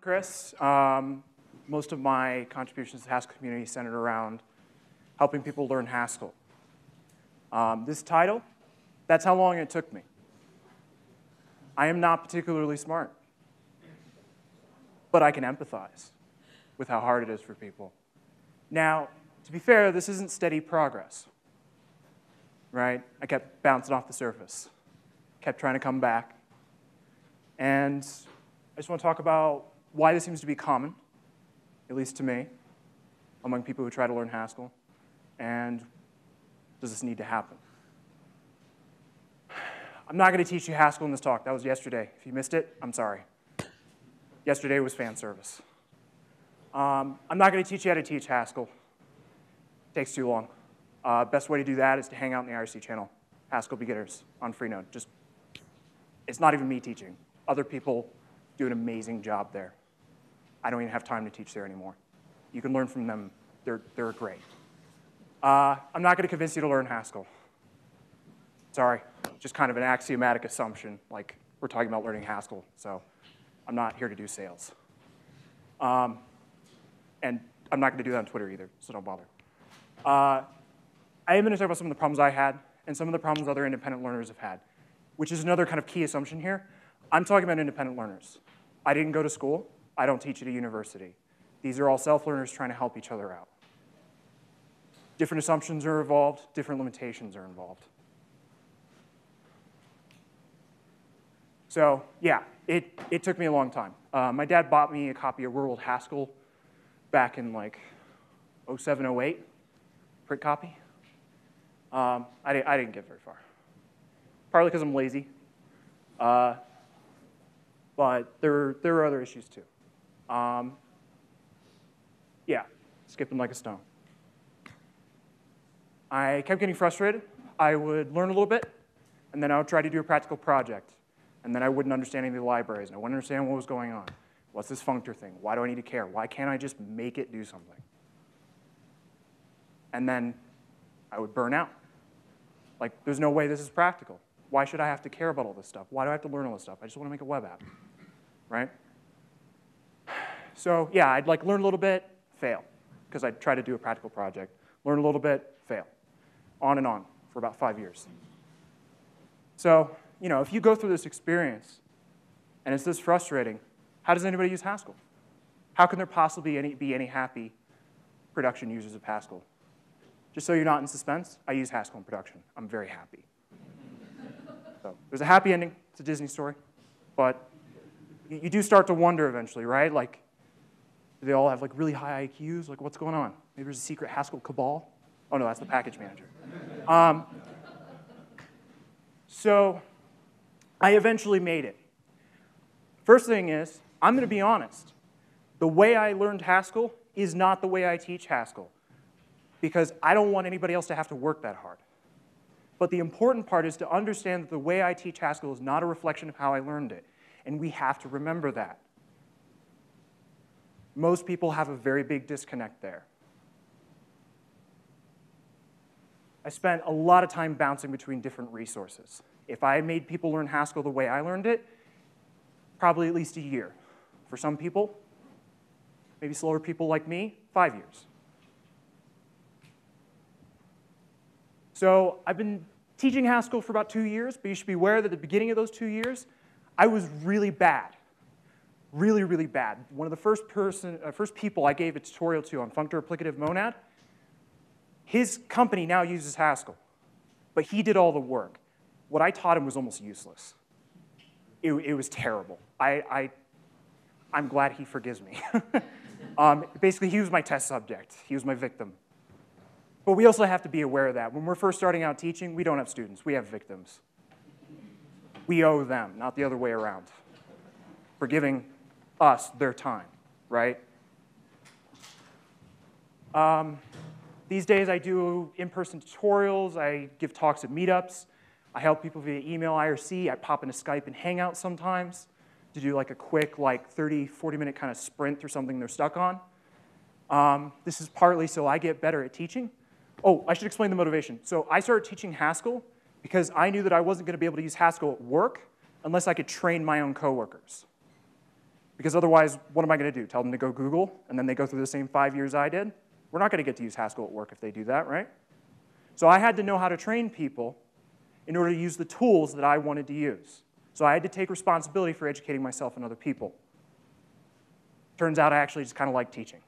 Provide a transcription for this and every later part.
Chris. Um, most of my contributions to Haskell community centered around helping people learn Haskell. Um, this title, that's how long it took me. I am not particularly smart, but I can empathize with how hard it is for people. Now, to be fair, this isn't steady progress, right? I kept bouncing off the surface, kept trying to come back. And I just want to talk about why this seems to be common, at least to me, among people who try to learn Haskell, and does this need to happen? I'm not going to teach you Haskell in this talk. That was yesterday. If you missed it, I'm sorry. Yesterday was fan service. Um, I'm not going to teach you how to teach Haskell. It takes too long. Uh, best way to do that is to hang out in the IRC channel, Haskell Beginners on Freenode. Just, it's not even me teaching. Other people do an amazing job there. I don't even have time to teach there anymore. You can learn from them. They're, they're great. Uh, I'm not going to convince you to learn Haskell. Sorry, just kind of an axiomatic assumption, like we're talking about learning Haskell, so I'm not here to do sales. Um, and I'm not going to do that on Twitter either, so don't bother. Uh, I am going to talk about some of the problems I had and some of the problems other independent learners have had, which is another kind of key assumption here. I'm talking about independent learners. I didn't go to school. I don't teach at a university. These are all self-learners trying to help each other out. Different assumptions are involved, different limitations are involved. So yeah, it, it took me a long time. Uh, my dad bought me a copy of World Haskell back in like 07, 08, print copy. Um, I, didn't, I didn't get very far. Partly because I'm lazy, uh, but there, there are other issues too. Um, yeah, skipping like a stone. I kept getting frustrated. I would learn a little bit, and then I would try to do a practical project. And then I wouldn't understand any of the libraries, and I wouldn't understand what was going on. What's this functor thing? Why do I need to care? Why can't I just make it do something? And then I would burn out. Like, there's no way this is practical. Why should I have to care about all this stuff? Why do I have to learn all this stuff? I just want to make a web app, right? So yeah, I'd like learn a little bit, fail, because I'd try to do a practical project. Learn a little bit, fail. On and on for about five years. So, you know, if you go through this experience and it's this frustrating, how does anybody use Haskell? How can there possibly any, be any happy production users of Haskell? Just so you're not in suspense, I use Haskell in production. I'm very happy. so there's a happy ending. It's a Disney story. But you, you do start to wonder eventually, right? Like, they all have like really high IQs? Like, what's going on? Maybe there's a secret Haskell cabal? Oh, no, that's the package manager. Um, so I eventually made it. First thing is, I'm going to be honest. The way I learned Haskell is not the way I teach Haskell because I don't want anybody else to have to work that hard. But the important part is to understand that the way I teach Haskell is not a reflection of how I learned it. And we have to remember that. Most people have a very big disconnect there. I spent a lot of time bouncing between different resources. If I made people learn Haskell the way I learned it, probably at least a year. For some people, maybe slower people like me, five years. So I've been teaching Haskell for about two years, but you should be aware that at the beginning of those two years, I was really bad. Really, really bad. One of the first, person, uh, first people I gave a tutorial to on functor applicative monad, his company now uses Haskell, but he did all the work. What I taught him was almost useless. It, it was terrible. I, I, I'm glad he forgives me. um, basically, he was my test subject. He was my victim. But we also have to be aware of that. When we're first starting out teaching, we don't have students. We have victims. We owe them, not the other way around, for giving us their time, right? Um, these days, I do in-person tutorials. I give talks at meetups. I help people via email, IRC. I pop into Skype and Hangout sometimes to do like a quick, like 30, 40 minute kind of sprint through something they're stuck on. Um, this is partly so I get better at teaching. Oh, I should explain the motivation. So I started teaching Haskell because I knew that I wasn't going to be able to use Haskell at work unless I could train my own coworkers. Because otherwise, what am I going to do? Tell them to go Google, and then they go through the same five years I did? We're not going to get to use Haskell at work if they do that, right? So I had to know how to train people in order to use the tools that I wanted to use. So I had to take responsibility for educating myself and other people. Turns out I actually just kind of like teaching.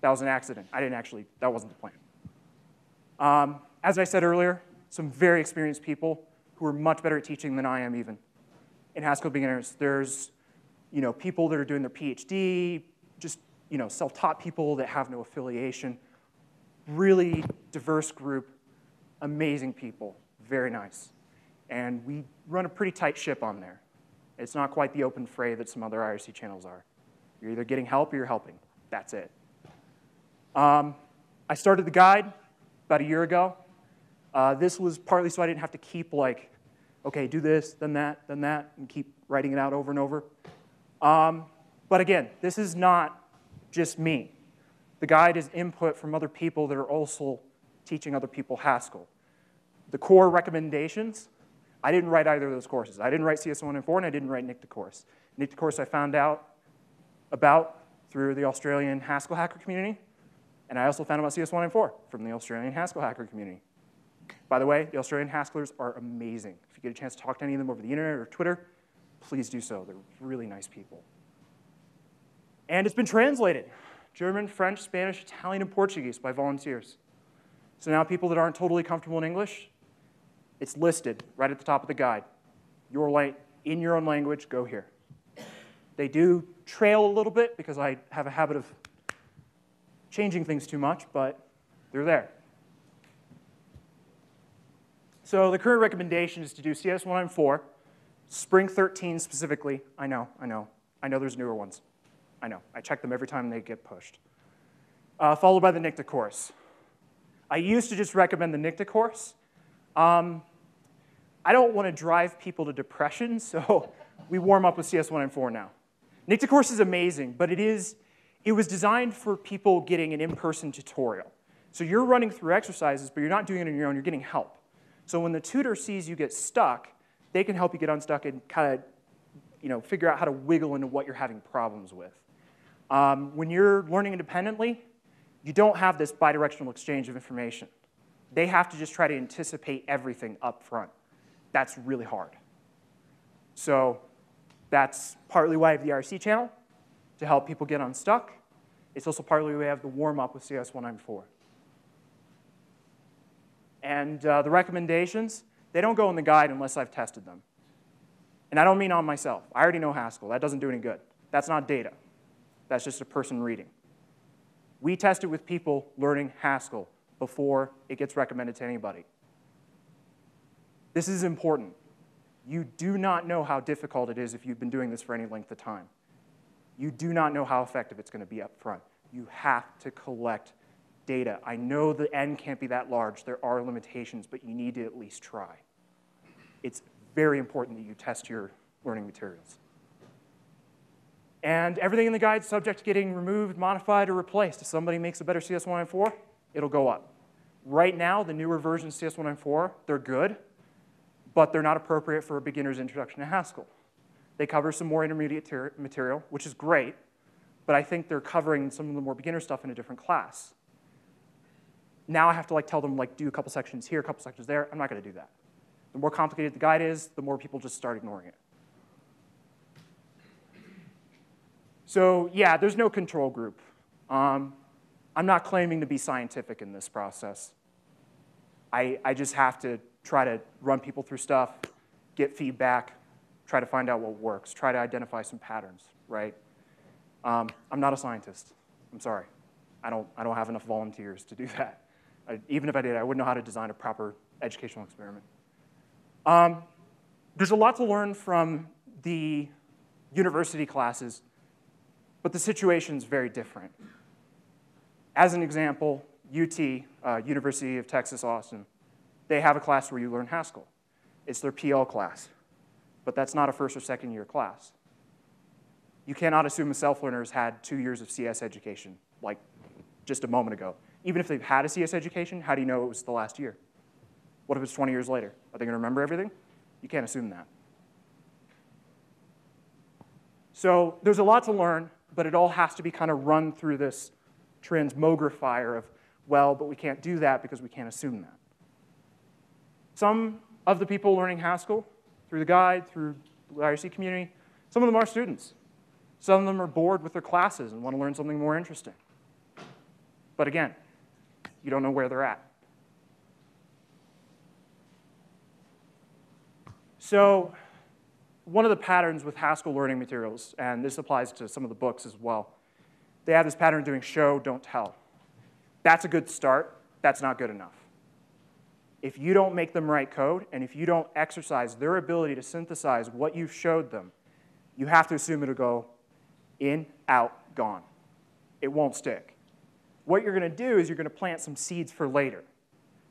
That was an accident. I didn't actually, that wasn't the plan. Um, as I said earlier, some very experienced people who are much better at teaching than I am even. In Haskell beginners, there's you know, people that are doing their PhD, just you know, self-taught people that have no affiliation. Really diverse group, amazing people, very nice. And we run a pretty tight ship on there. It's not quite the open fray that some other IRC channels are. You're either getting help or you're helping. That's it. Um, I started the guide about a year ago. Uh, this was partly so I didn't have to keep like, okay, do this, then that, then that, and keep writing it out over and over. Um, but again, this is not just me. The guide is input from other people that are also teaching other people Haskell. The core recommendations, I didn't write either of those courses. I didn't write CS194, and I didn't write NICTA course. NICTA course I found out about through the Australian Haskell hacker community, and I also found out about CS194 from the Australian Haskell hacker community. By the way, the Australian Haskellers are amazing. If you get a chance to talk to any of them over the internet or Twitter, please do so. They're really nice people. And it's been translated German, French, Spanish, Italian, and Portuguese by volunteers. So now people that aren't totally comfortable in English, it's listed right at the top of the guide. Your light in your own language, go here. They do trail a little bit because I have a habit of changing things too much, but they're there. So the current recommendation is to do CS194 Spring 13 specifically, I know, I know. I know there's newer ones. I know. I check them every time they get pushed. Uh, followed by the NICTA course. I used to just recommend the NICTA course. Um, I don't want to drive people to depression, so we warm up with CS194 now. NICTA course is amazing, but it is it was designed for people getting an in-person tutorial. So you're running through exercises, but you're not doing it on your own, you're getting help. So when the tutor sees you get stuck, they can help you get unstuck and kind of you know, figure out how to wiggle into what you're having problems with. Um, when you're learning independently, you don't have this bidirectional exchange of information. They have to just try to anticipate everything up front. That's really hard. So that's partly why I have the IRC channel, to help people get unstuck. It's also partly why I have the warm-up with CS194. And uh, the recommendations, they don't go in the guide unless I've tested them. And I don't mean on myself. I already know Haskell. That doesn't do any good. That's not data. That's just a person reading. We test it with people learning Haskell before it gets recommended to anybody. This is important. You do not know how difficult it is if you've been doing this for any length of time. You do not know how effective it's going to be up front. You have to collect data. I know the N can't be that large. There are limitations, but you need to at least try. It's very important that you test your learning materials. And everything in the guide subject to getting removed, modified, or replaced. If somebody makes a better CS194, it'll go up. Right now, the newer versions of CS194, they're good, but they're not appropriate for a beginner's introduction to Haskell. They cover some more intermediate material, which is great, but I think they're covering some of the more beginner stuff in a different class. Now I have to like tell them like do a couple sections here, a couple sections there. I'm not going to do that. The more complicated the guide is, the more people just start ignoring it. So yeah, there's no control group. Um, I'm not claiming to be scientific in this process. I, I just have to try to run people through stuff, get feedback, try to find out what works, try to identify some patterns, right? Um, I'm not a scientist. I'm sorry. I don't, I don't have enough volunteers to do that. I, even if I did, I wouldn't know how to design a proper educational experiment. Um, there's a lot to learn from the university classes, but the situation is very different. As an example, UT, uh, University of Texas, Austin, they have a class where you learn Haskell. It's their PL class, but that's not a first or second year class. You cannot assume a self-learner has had two years of CS education, like just a moment ago. Even if they've had a CS education, how do you know it was the last year? What if it's 20 years later? Are they going to remember everything? You can't assume that. So there's a lot to learn, but it all has to be kind of run through this transmogrifier of, well, but we can't do that because we can't assume that. Some of the people learning Haskell through the guide, through the IRC community, some of them are students. Some of them are bored with their classes and want to learn something more interesting. But again, you don't know where they're at. So one of the patterns with Haskell learning materials, and this applies to some of the books as well, they have this pattern of doing show, don't tell. That's a good start. That's not good enough. If you don't make them write code, and if you don't exercise their ability to synthesize what you've showed them, you have to assume it'll go in, out, gone. It won't stick. What you're going to do is you're going to plant some seeds for later.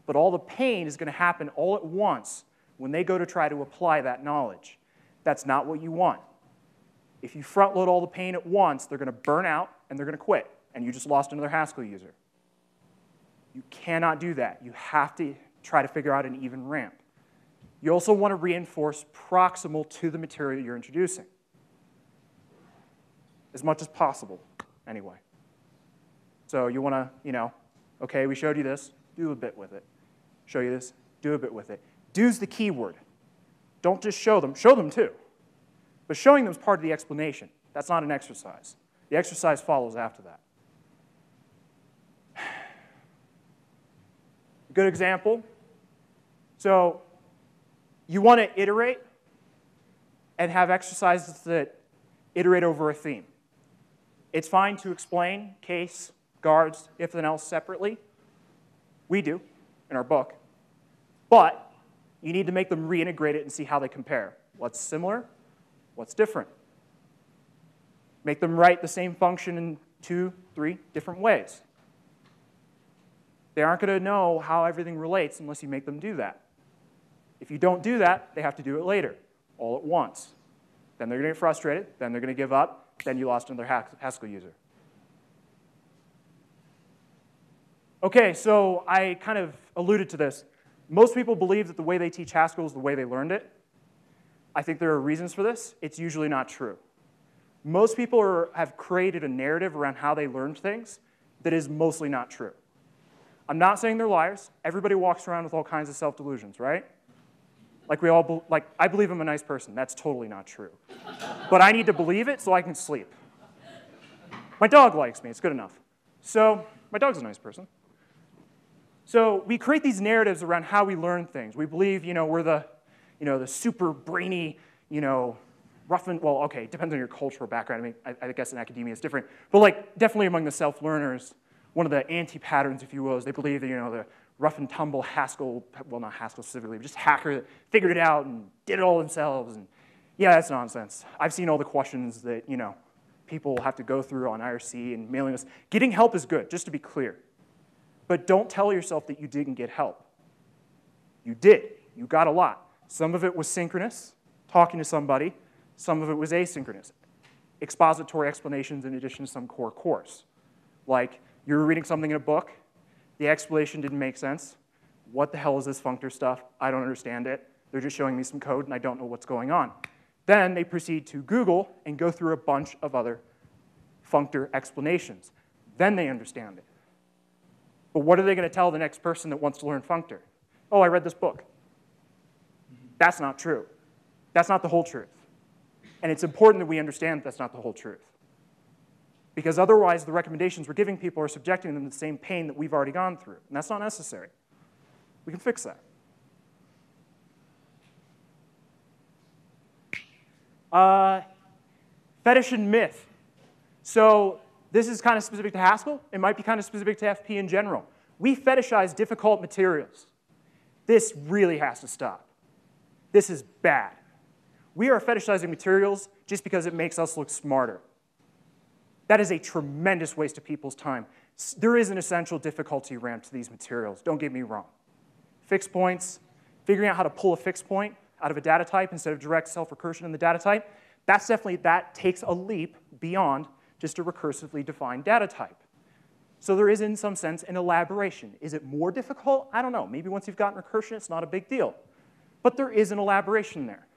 But all the pain is going to happen all at once when they go to try to apply that knowledge. That's not what you want. If you front load all the pain at once, they're going to burn out and they're going to quit, and you just lost another Haskell user. You cannot do that. You have to try to figure out an even ramp. You also want to reinforce proximal to the material you're introducing. As much as possible, anyway. So you want to, you know, okay, we showed you this, do a bit with it. Show you this, do a bit with it. Do's the key word. Don't just show them, show them too. But showing them is part of the explanation. That's not an exercise. The exercise follows after that. Good example. So you want to iterate and have exercises that iterate over a theme. It's fine to explain case, guards, if and else separately. We do in our book. But you need to make them reintegrate it and see how they compare. What's similar? What's different? Make them write the same function in two, three different ways. They aren't going to know how everything relates unless you make them do that. If you don't do that, they have to do it later, all at once. Then they're going to get frustrated, then they're going to give up, then you lost another Haskell user. Okay, so I kind of alluded to this. Most people believe that the way they teach Haskell is the way they learned it. I think there are reasons for this. It's usually not true. Most people are, have created a narrative around how they learned things that is mostly not true. I'm not saying they're liars. Everybody walks around with all kinds of self-delusions, right? Like we all, like I believe I'm a nice person. That's totally not true. but I need to believe it so I can sleep. My dog likes me. It's good enough. So my dog's a nice person. So we create these narratives around how we learn things. We believe, you know, we're the, you know, the super brainy, you know, rough and, well, okay, depends on your cultural background. I mean, I, I guess in academia it's different. But like, definitely among the self-learners, one of the anti-patterns, if you will, is they believe that, you know, the rough and tumble Haskell, well, not Haskell specifically, but just hacker figured it out and did it all themselves. And yeah, that's nonsense. I've seen all the questions that, you know, people have to go through on IRC and mailing us. Getting help is good, just to be clear. But don't tell yourself that you didn't get help. You did. You got a lot. Some of it was synchronous, talking to somebody. Some of it was asynchronous, expository explanations in addition to some core course. Like you were reading something in a book, the explanation didn't make sense. What the hell is this functor stuff? I don't understand it. They're just showing me some code and I don't know what's going on. Then they proceed to Google and go through a bunch of other functor explanations. Then they understand it. But what are they going to tell the next person that wants to learn functor? Oh, I read this book. That's not true. That's not the whole truth. And it's important that we understand that that's not the whole truth. Because otherwise, the recommendations we're giving people are subjecting them to the same pain that we've already gone through. And that's not necessary. We can fix that. Uh, fetish and myth. So this is kind of specific to Haskell. It might be kind of specific to FP in general. We fetishize difficult materials. This really has to stop. This is bad. We are fetishizing materials just because it makes us look smarter. That is a tremendous waste of people's time. There is an essential difficulty ramp to these materials, don't get me wrong. Fixed points, figuring out how to pull a fixed point out of a data type instead of direct self-recursion in the data type, that's definitely, that takes a leap beyond just a recursively defined data type. So there is, in some sense, an elaboration. Is it more difficult? I don't know. Maybe once you've gotten recursion, it's not a big deal. But there is an elaboration there.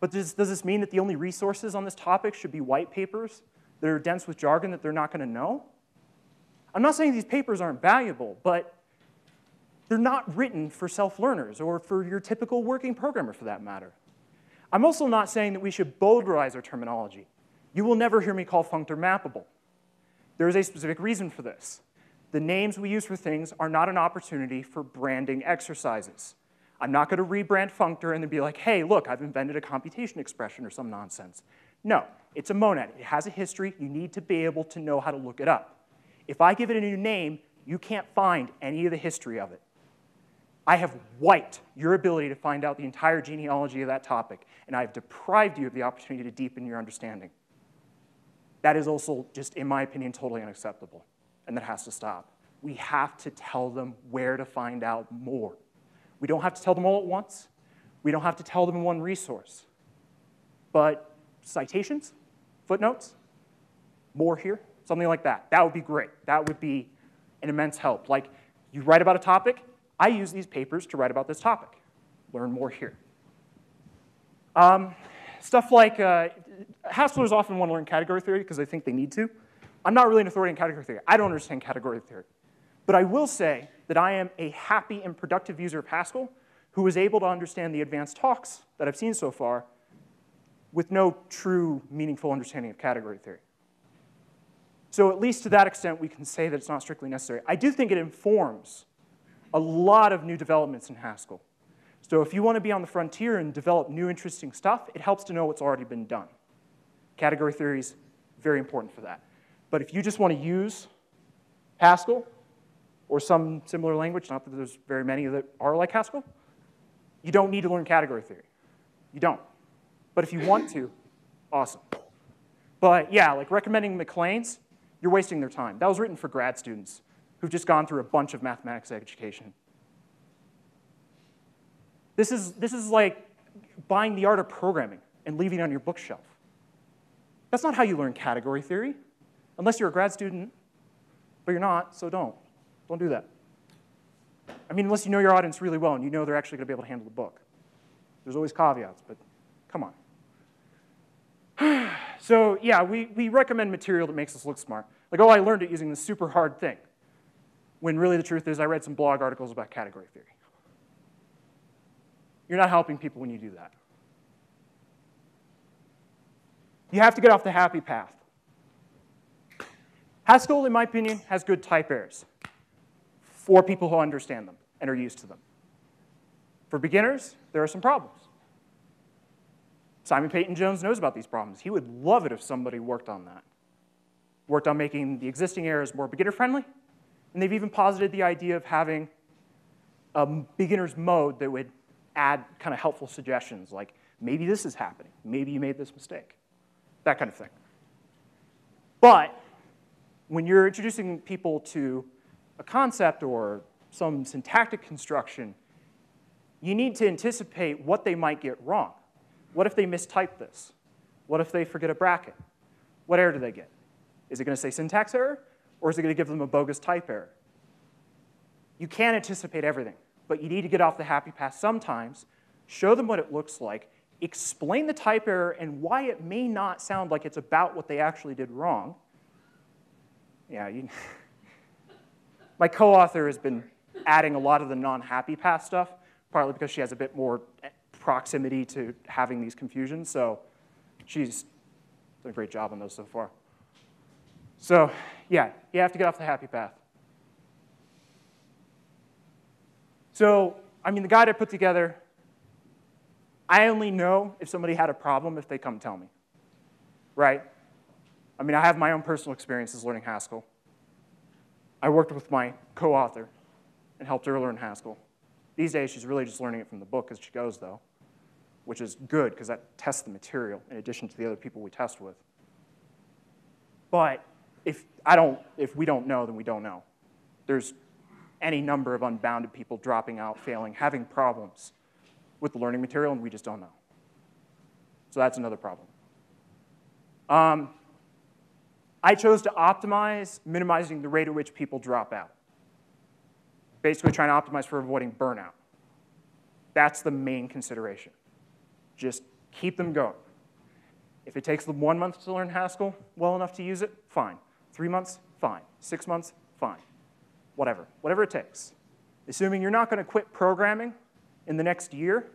But does, does this mean that the only resources on this topic should be white papers that are dense with jargon that they're not going to know? I'm not saying these papers aren't valuable, but they're not written for self-learners or for your typical working programmer for that matter. I'm also not saying that we should bowdlerize our terminology. You will never hear me call functor mappable. There is a specific reason for this. The names we use for things are not an opportunity for branding exercises. I'm not going to rebrand functor and then be like, hey, look, I've invented a computation expression or some nonsense. No, it's a monad. It has a history. You need to be able to know how to look it up. If I give it a new name, you can't find any of the history of it. I have wiped your ability to find out the entire genealogy of that topic, and I have deprived you of the opportunity to deepen your understanding. That is also, just in my opinion, totally unacceptable, and that has to stop. We have to tell them where to find out more. We don't have to tell them all at once. We don't have to tell them one resource. But citations, footnotes, more here, something like that. That would be great. That would be an immense help. Like, you write about a topic, I use these papers to write about this topic. Learn more here. Um, stuff like, uh, Haskellers often want to learn category theory because they think they need to. I'm not really an authority in category theory. I don't understand category theory. But I will say that I am a happy and productive user of Haskell who is able to understand the advanced talks that I've seen so far with no true meaningful understanding of category theory. So at least to that extent, we can say that it's not strictly necessary. I do think it informs a lot of new developments in Haskell. So if you want to be on the frontier and develop new interesting stuff, it helps to know what's already been done. Category theory is very important for that. But if you just want to use Haskell or some similar language, not that there's very many that are like Haskell, you don't need to learn category theory. You don't. But if you want to, awesome. But yeah, like recommending Mac Lane's, you're wasting their time. That was written for grad students who've just gone through a bunch of mathematics education. This is, this is like buying the art of programming and leaving it on your bookshelf. That's not how you learn category theory, unless you're a grad student, but you're not, so don't. Don't do that. I mean, unless you know your audience really well and you know they're actually going to be able to handle the book. There's always caveats, but come on. so yeah, we, we recommend material that makes us look smart. Like, oh, I learned it using this super hard thing. When really the truth is I read some blog articles about category theory. You're not helping people when you do that. You have to get off the happy path. Haskell, in my opinion, has good type errors for people who understand them and are used to them. For beginners, there are some problems. Simon Peyton Jones knows about these problems. He would love it if somebody worked on that. Worked on making the existing errors more beginner friendly. And they've even posited the idea of having a beginner's mode that would add kind of helpful suggestions like maybe this is happening, maybe you made this mistake, that kind of thing. But when you're introducing people to a concept or some syntactic construction, you need to anticipate what they might get wrong. What if they mistype this? What if they forget a bracket? What error do they get? Is it going to say syntax error, or is it going to give them a bogus type error? You can't anticipate everything, but you need to get off the happy path sometimes, show them what it looks like, explain the type error and why it may not sound like it's about what they actually did wrong. Yeah, you, my co-author has been adding a lot of the non-happy path stuff, partly because she has a bit more proximity to having these confusions. So she's done a great job on those so far. So yeah, you have to get off the happy path. So, I mean, the guide I put together, I only know if somebody had a problem if they come tell me, right? I mean, I have my own personal experiences learning Haskell. I worked with my co-author and helped her learn Haskell. These days, she's really just learning it from the book as she goes, though which is good because that tests the material in addition to the other people we test with. But if, I don't, if we don't know, then we don't know. There's any number of unbounded people dropping out, failing, having problems with the learning material, and we just don't know. So that's another problem. Um, I chose to optimize minimizing the rate at which people drop out. Basically trying to optimize for avoiding burnout. That's the main consideration just Keep them going. If it takes them one month to learn Haskell well enough to use it, fine. Three months, fine. Six months, fine. Whatever, whatever it takes. Assuming you're not going to quit programming in the next year,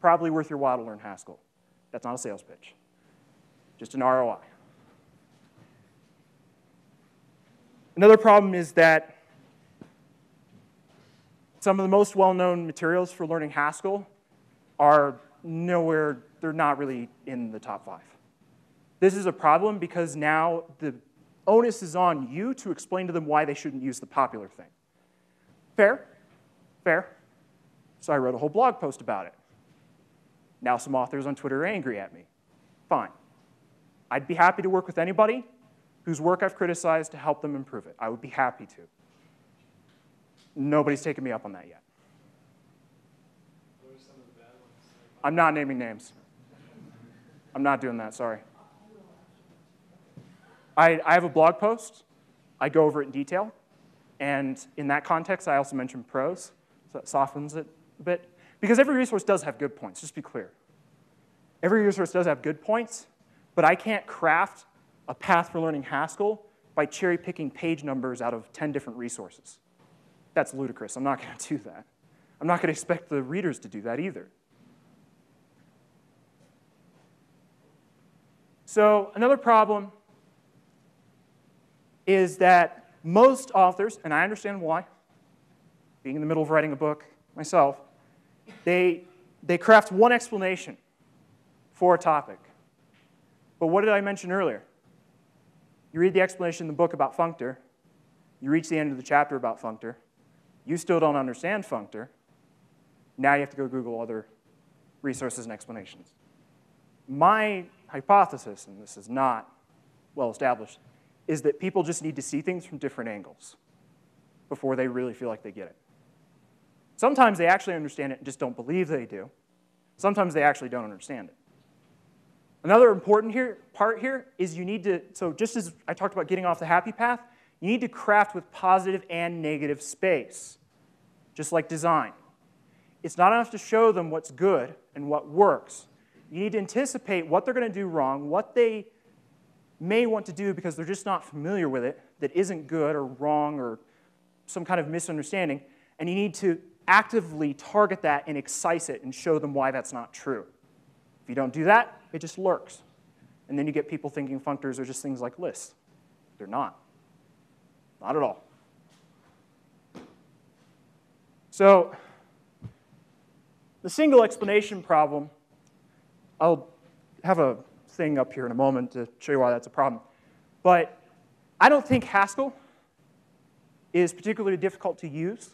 probably worth your while to learn Haskell. That's not a sales pitch, just an ROI. Another problem is that some of the most well-known materials for learning Haskell are nowhere, they're not really in the top five. This is a problem because now the onus is on you to explain to them why they shouldn't use the popular thing. Fair? Fair. So I wrote a whole blog post about it. Now some authors on Twitter are angry at me. Fine. I'd be happy to work with anybody whose work I've criticized to help them improve it. I would be happy to. Nobody's taken me up on that yet. I'm not naming names. I'm not doing that, sorry. I, I have a blog post. I go over it in detail. And in that context, I also mention pros, so that softens it a bit. Because every resource does have good points, just be clear. Every resource does have good points, but I can't craft a path for learning Haskell by cherry picking page numbers out of 10 different resources. That's ludicrous. I'm not going to do that. I'm not going to expect the readers to do that either. So, another problem is that most authors, and I understand why, being in the middle of writing a book myself, they, they craft one explanation for a topic. But what did I mention earlier? You read the explanation in the book about functor, you reach the end of the chapter about functor, you still don't understand functor, now you have to go Google other resources and explanations. My hypothesis, and this is not well established, is that people just need to see things from different angles before they really feel like they get it. Sometimes they actually understand it and just don't believe they do. Sometimes they actually don't understand it. Another important here, part here is you need to, so just as I talked about getting off the happy path, you need to craft with positive and negative space, just like design. It's not enough to show them what's good and what works. You need to anticipate what they're going to do wrong, what they may want to do because they're just not familiar with it, that isn't good or wrong or some kind of misunderstanding, and you need to actively target that and excise it and show them why that's not true. If you don't do that, it just lurks. And then you get people thinking functors are just things like lists. They're not. Not at all. So, the single explanation problem, I'll have a thing up here in a moment to show you why that's a problem. But I don't think Haskell is particularly difficult to use.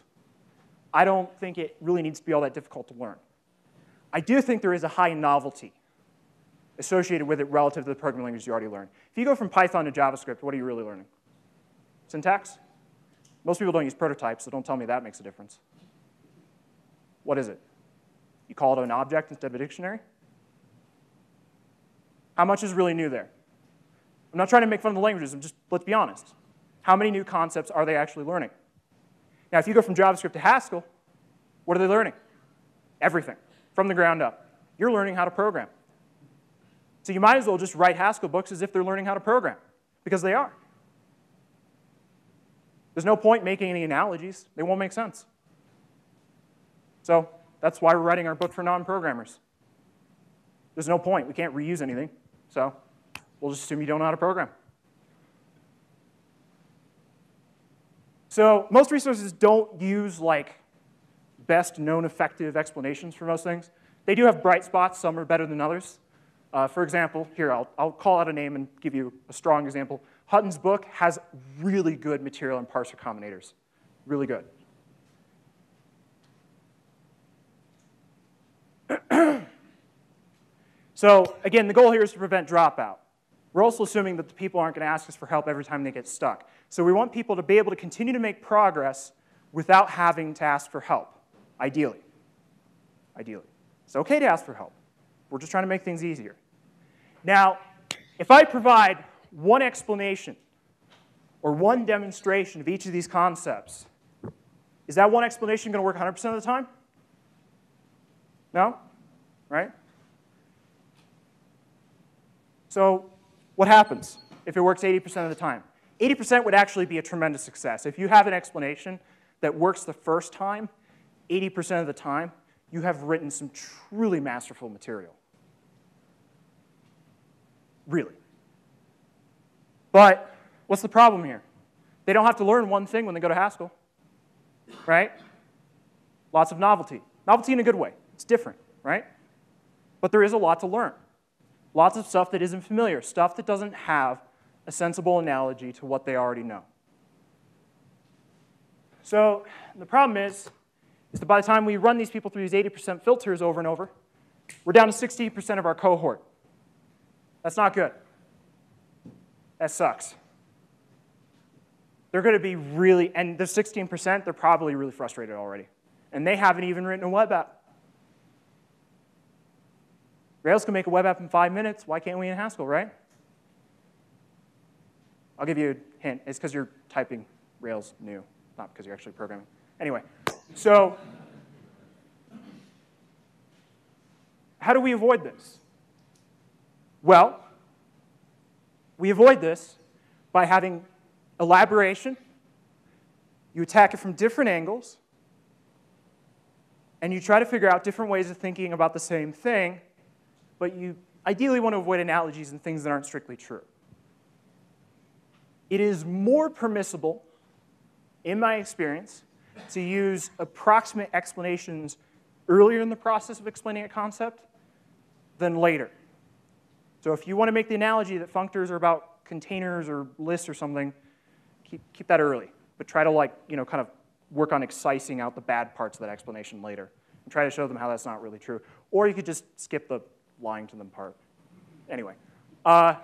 I don't think it really needs to be all that difficult to learn. I do think there is a high novelty associated with it relative to the programming languages you already learned. If you go from Python to JavaScript, what are you really learning? Syntax? Most people don't use prototypes, so don't tell me that makes a difference. What is it? You call it an object instead of a dictionary? How much is really new there? I'm not trying to make fun of the languages, I'm just, let's be honest. How many new concepts are they actually learning? Now, if you go from JavaScript to Haskell, what are they learning? Everything, from the ground up. You're learning how to program. So you might as well just write Haskell books as if they're learning how to program, because they are. There's no point making any analogies. They won't make sense. So that's why we're writing our book for non-programmers. There's no point. We can't reuse anything. So we'll just assume you don't know how to program. So most resources don't use like best known effective explanations for most things. They do have bright spots. Some are better than others. Uh, for example, here, I'll, I'll call out a name and give you a strong example. Hutton's book has really good material in parser combinators. Really good. so again, the goal here is to prevent dropout. We're also assuming that the people aren't going to ask us for help every time they get stuck. So we want people to be able to continue to make progress without having to ask for help, ideally. Ideally. It's okay to ask for help. We're just trying to make things easier. Now, if I provide one explanation or one demonstration of each of these concepts, is that one explanation going to work 100% of the time? No? Right? So what happens if it works 80% of the time? 80% would actually be a tremendous success. If you have an explanation that works the first time, 80% of the time, you have written some truly masterful material. Really. But what's the problem here? They don't have to learn one thing when they go to Haskell, right? Lots of novelty. Novelty in a good way. It's different, right? But there is a lot to learn. Lots of stuff that isn't familiar, stuff that doesn't have a sensible analogy to what they already know. So the problem is, is that by the time we run these people through these 80% filters over and over, we're down to 60% of our cohort. That's not good. That sucks. They're going to be really, and the 16%, they're probably really frustrated already. And they haven't even written a web app. Rails can make a web app in five minutes. Why can't we in Haskell, right? I'll give you a hint. It's because you're typing Rails new, not because you're actually programming. Anyway, so how do we avoid this? Well, we avoid this by having elaboration. You attack it from different angles, and you try to figure out different ways of thinking about the same thing, but you ideally want to avoid analogies and things that aren't strictly true. It is more permissible, in my experience, to use approximate explanations earlier in the process of explaining a concept than later. So if you want to make the analogy that functors are about containers or lists or something, keep, keep that early. But try to like, you know, kind of work on excising out the bad parts of that explanation later and try to show them how that's not really true. Or you could just skip the lying to them part. Anyway. Uh,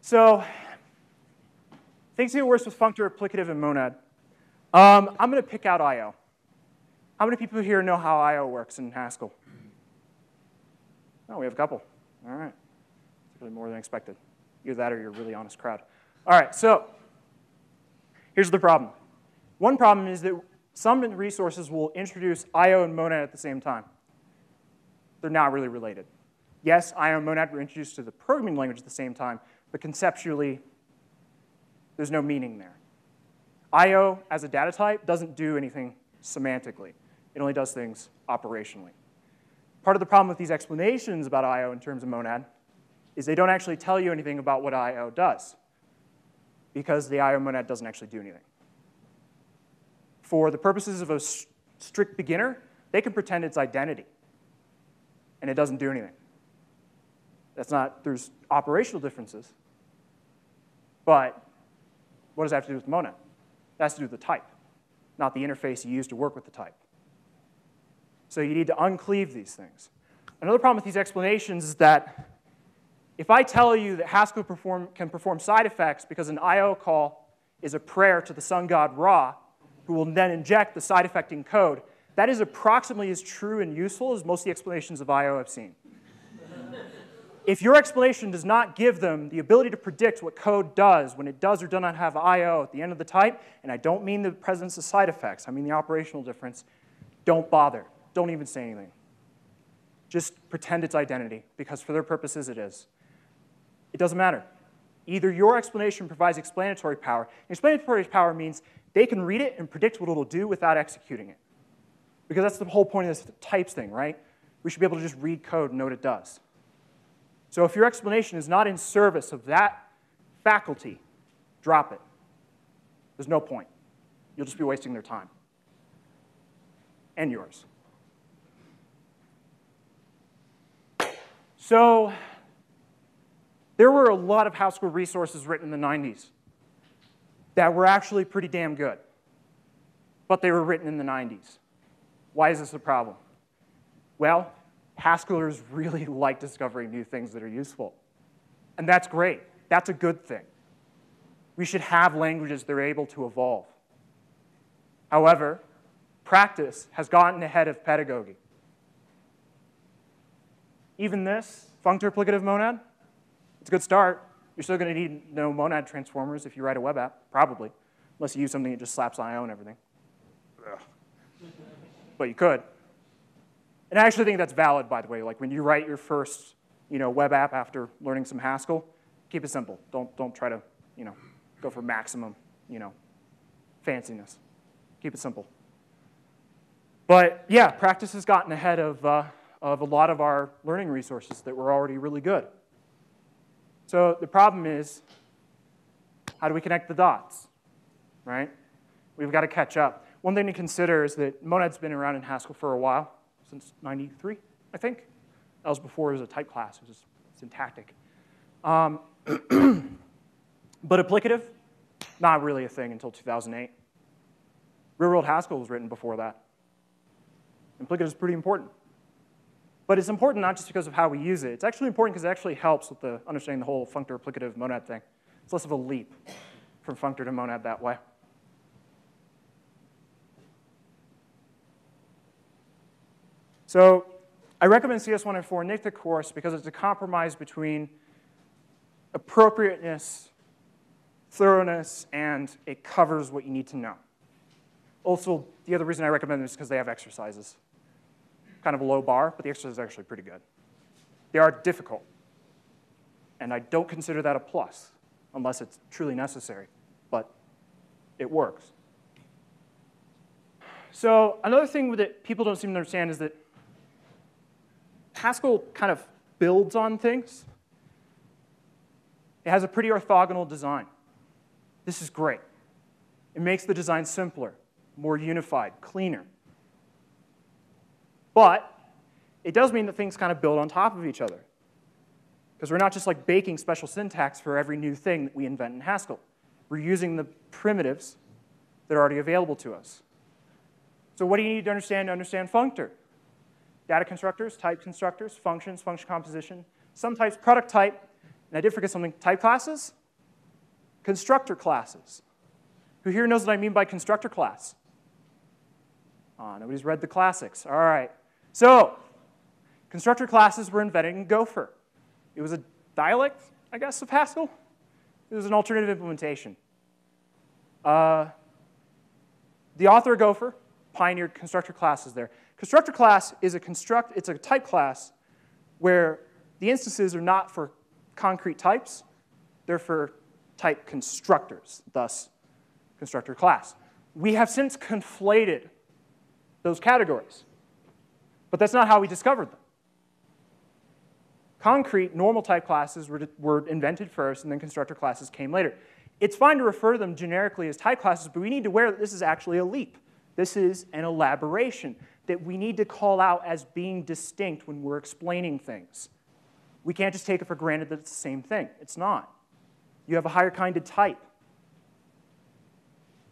so things get worse with functor, applicative, and monad. Um, I'm going to pick out I.O. How many people here know how I.O. works in Haskell? Oh, we have a couple. All right. It's really more than expected. Either that or you're a really honest crowd. All right, so here's the problem. One problem is that some resources will introduce I.O. and monad at the same time. They're not really related. Yes, I.O. and monad were introduced to the programming language at the same time, but conceptually, there's no meaning there. I.O. as a data type doesn't do anything semantically. It only does things operationally. Part of the problem with these explanations about I.O. in terms of monad is they don't actually tell you anything about what I.O. does because the I.O. monad doesn't actually do anything. For the purposes of a strict beginner, they can pretend it's identity, and it doesn't do anything. That's not, there's operational differences, but what does that have to do with monad? That has to do with the type, not the interface you use to work with the type. So you need to uncleave these things. Another problem with these explanations is that if I tell you that Haskell perform, can perform side effects because an I.O. call is a prayer to the sun god Ra, who will then inject the side effecting code, that is approximately as true and useful as most of the explanations of I.O. I've seen. if your explanation does not give them the ability to predict what code does when it does or does not have I.O. at the end of the type, and I don't mean the presence of side effects, I mean the operational difference, don't bother. Don't even say anything. Just pretend it's identity, because for their purposes it is. It doesn't matter. Either your explanation provides explanatory power. Explanatory power means they can read it and predict what it'll do without executing it. Because that's the whole point of this types thing, right? We should be able to just read code and know what it does. So if your explanation is not in service of that faculty, drop it. There's no point. You'll just be wasting their time. And yours. So there were a lot of Haskell resources written in the 90s that were actually pretty damn good, but they were written in the 90s. Why is this a problem? Well, Haskellers really like discovering new things that are useful. And that's great. That's a good thing. We should have languages that are able to evolve. However, practice has gotten ahead of pedagogy. Even this, functor applicative monad, it's a good start. You're still going to need no monad transformers if you write a web app, probably, unless you use something that just slaps IO and everything. Ugh. But you could. And I actually think that's valid, by the way. Like when you write your first you know, web app after learning some Haskell, keep it simple. Don't, don't try to, you know, go for maximum, you know, fanciness. Keep it simple. But yeah, practice has gotten ahead of, uh, of a lot of our learning resources that were already really good. So the problem is, how do we connect the dots, right? We've got to catch up. One thing to consider is that Monad's been around in Haskell for a while, since 93, I think. That was before it was a type class, it was syntactic. Um, but applicative, not really a thing until 2008. Real world Haskell was written before that. Applicative is pretty important. But it's important not just because of how we use it. It's actually important because it actually helps with the understanding the whole functor applicative monad thing. It's less of a leap from functor to monad that way. So I recommend CS194 NYCTIC course because it's a compromise between appropriateness, thoroughness, and it covers what you need to know. Also, the other reason I recommend this is because they have exercises. Kind of a low bar, but the exercises are actually pretty good. They are difficult, and I don't consider that a plus unless it's truly necessary, but it works. So another thing that people don't seem to understand is that Haskell kind of builds on things. It has a pretty orthogonal design. This is great. It makes the design simpler, more unified, cleaner. But it does mean that things kind of build on top of each other. Because we're not just like baking special syntax for every new thing that we invent in Haskell. We're using the primitives that are already available to us. So what do you need to understand to understand functor? Data constructors, type constructors, functions, function composition, sum types, product type, and I did forget something, type classes, constructor classes. Who here knows what I mean by constructor class? Oh, nobody's read the classics. All right. So, constructor classes were invented in Gofer. It was a dialect, I guess, of Haskell. It was an alternative implementation. Uh, the author of Gofer pioneered constructor classes there. Constructor class is a construct, it's a type class where the instances are not for concrete types, they're for type constructors, thus constructor class. We have since conflated those categories, but that's not how we discovered them. Concrete, normal type classes were, were invented first, and then constructor classes came later. It's fine to refer to them generically as type classes, but we need to aware that this is actually a leap. This is an elaboration that we need to call out as being distinct when we're explaining things. We can't just take it for granted that it's the same thing. It's not. You have a higher kind of type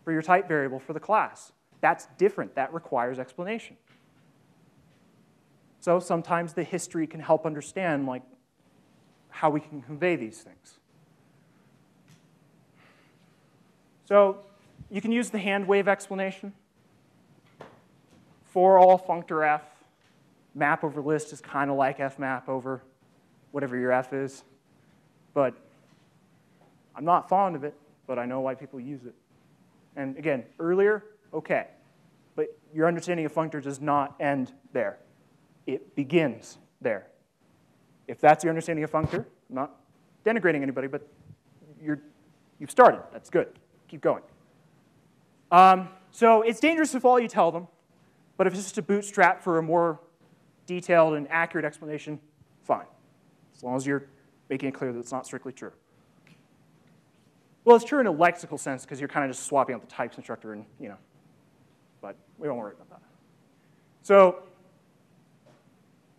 for your type variable for the class. That's different. That requires explanation. So sometimes the history can help understand like how we can convey these things. So you can use the hand wave explanation. For all functor f, map over list is kind of like f map over whatever your f is. But I'm not fond of it, but I know why people use it. And again, earlier, okay. But your understanding of functor does not end there it begins there. If that's your understanding of functor, I'm not denigrating anybody, but you're, you've started. That's good. Keep going. Um, so it's dangerous if all you tell them, but if it's just a bootstrap for a more detailed and accurate explanation, fine. As long as you're making it clear that it's not strictly true. Well, it's true in a lexical sense because you're kind of just swapping out the types constructor and, you know, but we don't worry about that. So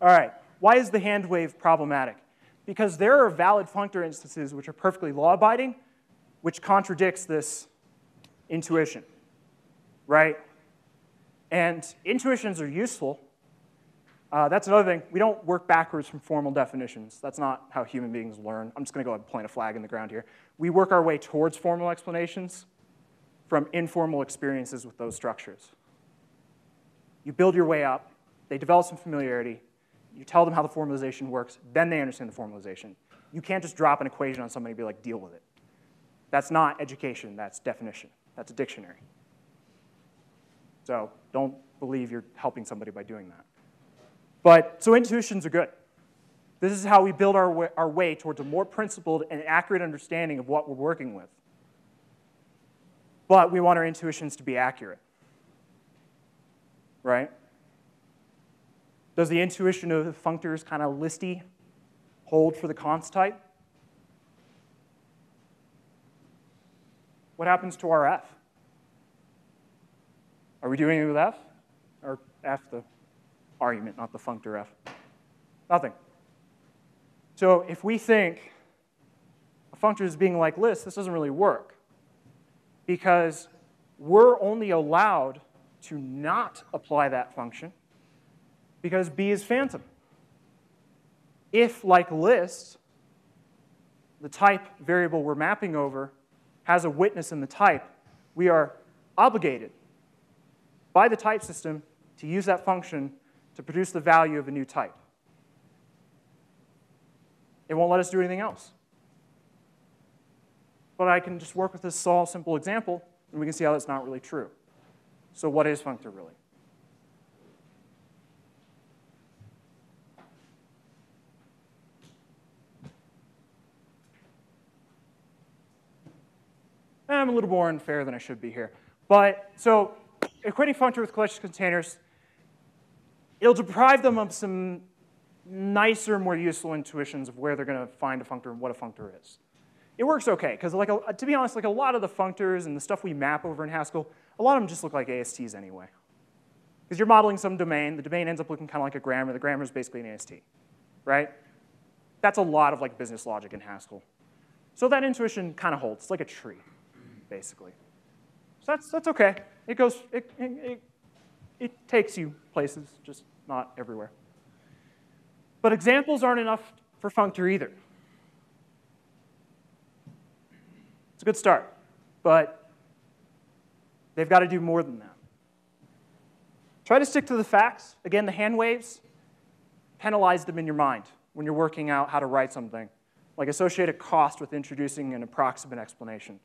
all right, why is the hand wave problematic? Because there are valid functor instances which are perfectly law-abiding, which contradicts this intuition, right? And intuitions are useful. Uh, that's another thing. We don't work backwards from formal definitions. That's not how human beings learn. I'm just going to go ahead and plant a flag in the ground here. We work our way towards formal explanations from informal experiences with those structures. You build your way up. They develop some familiarity you tell them how the formalization works, then they understand the formalization. You can't just drop an equation on somebody and be like, deal with it. That's not education, that's definition. That's a dictionary. So don't believe you're helping somebody by doing that. But, so intuitions are good. This is how we build our way, our way towards a more principled and accurate understanding of what we're working with. But we want our intuitions to be accurate. Right? Does the intuition of the functors kind of listy hold for the const type? What happens to our f? Are we doing it with f? Or f the argument, not the functor f? Nothing. So if we think a functor is being like list, this doesn't really work. Because we're only allowed to not apply that function because b is phantom. If, like list, the type variable we're mapping over has a witness in the type, we are obligated by the type system to use that function to produce the value of a new type. It won't let us do anything else. But I can just work with this small, simple example, and we can see how that's not really true. So what is functor really? I'm a little more unfair than I should be here. But so equating functor with collection containers, it'll deprive them of some nicer, more useful intuitions of where they're going to find a functor and what a functor is. It works okay, because like to be honest, like a lot of the functors and the stuff we map over in Haskell, a lot of them just look like ASTs anyway. Because you're modeling some domain, the domain ends up looking kind of like a grammar, the grammar is basically an AST, right? That's a lot of like business logic in Haskell. So that intuition kind of holds, it's like a tree, basically. So that's, that's okay. It goes, it, it, it takes you places, just not everywhere. But examples aren't enough for functor either. It's a good start, but they've got to do more than that. Try to stick to the facts. Again, the hand waves, penalize them in your mind when you're working out how to write something. Like associate a cost with introducing an approximate explanation.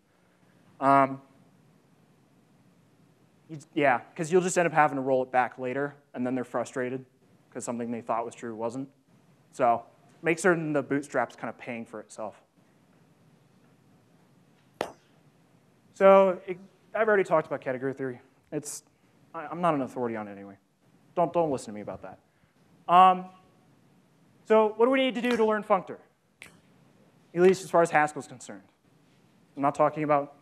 Um, you, yeah, because you'll just end up having to roll it back later, and then they're frustrated because something they thought was true wasn't. So make certain the bootstrap's kind of paying for itself. So it, I've already talked about category theory. It's, I, am not an authority on it anyway. Don't, don't listen to me about that. Um, so what do we need to do to learn functor? At least as far as Haskell's concerned. I'm not talking about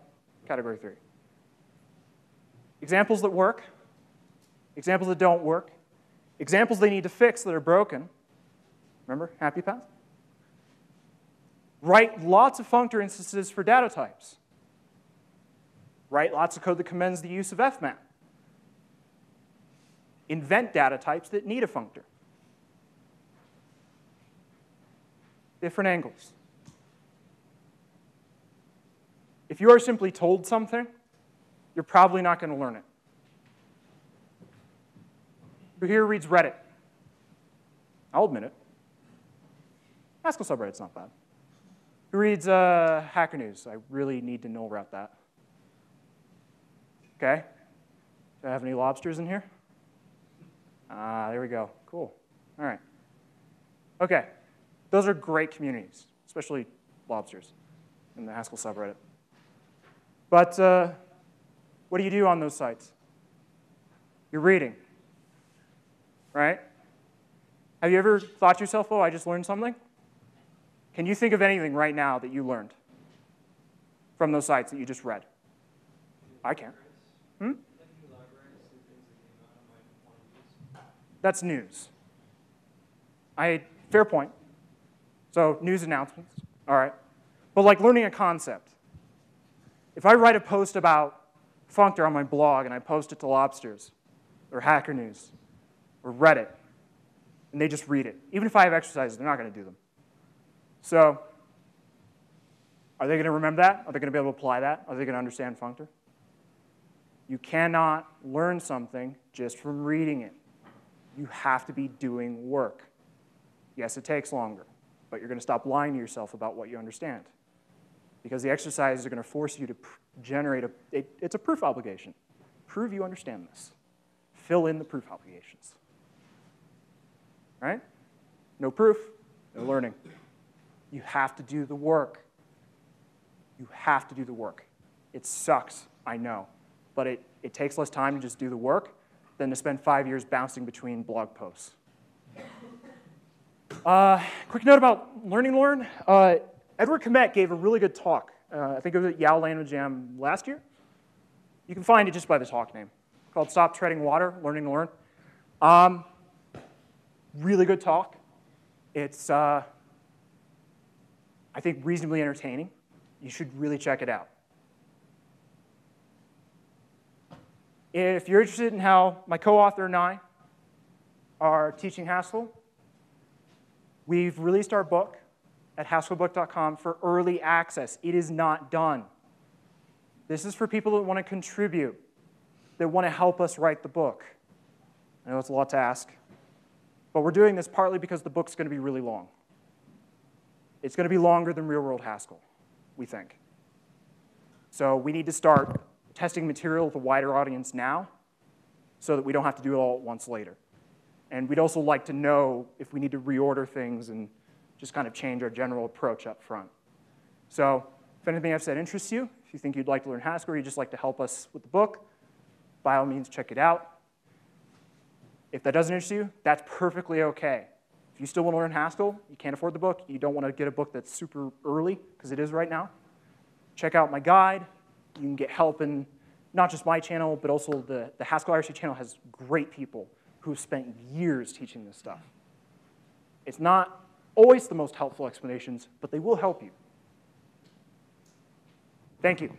category theory. Examples that work, examples that don't work, examples they need to fix that are broken, Remember happy path? Write lots of functor instances for data types. Write lots of code that commends the use of fmap. Invent data types that need a functor. Different angles. If you are simply told something, you're probably not going to learn it. Who here reads Reddit? I'll admit it. Haskell subreddit's not bad. Who reads uh, Hacker News? I really need to know about that. Okay. Do I have any lobsters in here? Ah, there we go. Cool. All right. Okay. Those are great communities, especially lobsters in the Haskell subreddit. But uh, what do you do on those sites? You're reading, right? Have you ever thought to yourself, oh, I just learned something? Can you think of anything right now that you learned from those sites that you just read? I can. Hmm? That's news. I fair point. So news announcements, all right. But like learning a concept. If I write a post about Functor on my blog and I post it to Lobsters or Hacker News or Reddit, and they just read it, even if I have exercises, they're not going to do them. So are they going to remember that? Are they going to be able to apply that? Are they going to understand functor? You cannot learn something just from reading it. You have to be doing work. Yes, it takes longer, but you're going to stop lying to yourself about what you understand. Because the exercises are going to force you to generate a, it, it's a proof obligation. Prove you understand this. Fill in the proof obligations. Right? No proof, no learning. You have to do the work. You have to do the work. It sucks, I know, but it, it takes less time to just do the work than to spend five years bouncing between blog posts. Uh, quick note about Learning Learn. Uh, Edward Kmett gave a really good talk. Uh, I think it was at Yale Language Jam last year. You can find it just by the talk name, called Stop Treading Water, Learning to Learn. Um, really good talk. It's, uh, I think, reasonably entertaining. You should really check it out. If you're interested in how my co-author and I are teaching Haskell, we've released our book at haskellbook.com for early access. It is not done. This is for people that want to contribute, that want to help us write the book. I know it's a lot to ask, but we're doing this partly because the book's going to be really long. It's going to be longer than Real World Haskell, we think. So we need to start testing material with a wider audience now so that we don't have to do it all at once later. And we'd also like to know if we need to reorder things and just kind of change our general approach up front. So if anything I've said interests you, if you think you'd like to learn Haskell or you'd just like to help us with the book, by all means, check it out. If that doesn't interest you, that's perfectly okay. If you still want to learn Haskell, you can't afford the book, you don't want to get a book that's super early, because it is right now, check out my guide. You can get help in not just my channel, but also the, the Haskell IRC channel has great people who've spent years teaching this stuff. It's not always the most helpful explanations, but they will help you. Thank you.